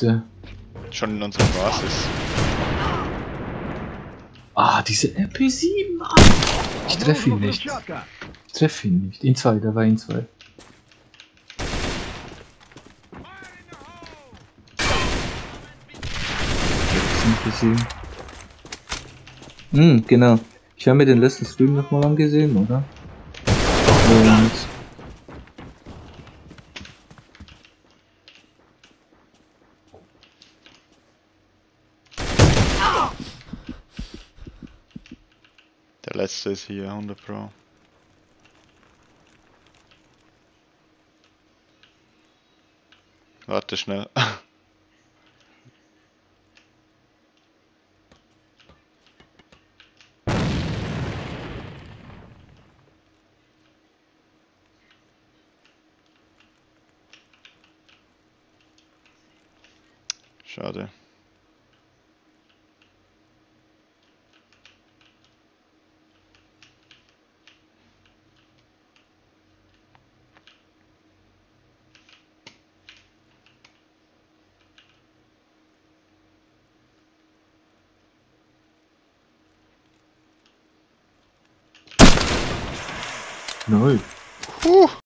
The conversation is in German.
Der- Schon in unserer Basis. Ah, diese RP7, Mann. Ich treffe ihn nicht. Ich treffe ihn nicht. In zwei, der war in zwei. Nicht gesehen. Hm, genau. Ich habe mir den letzten Stream nochmal angesehen, oder? Der letzte ist hier, 100 Pro. Warte schnell. Schade. No. Whew.